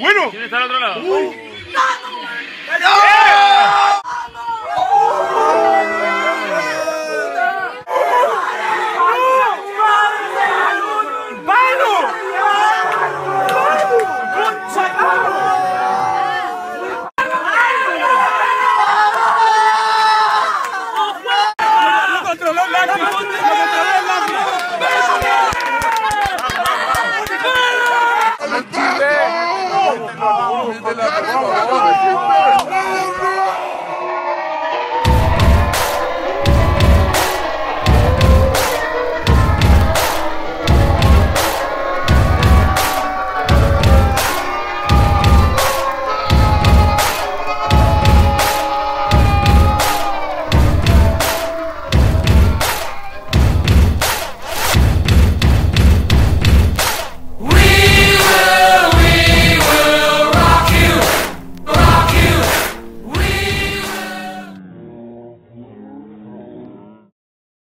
Bueno. ¿Quién está al otro lado? Bravo.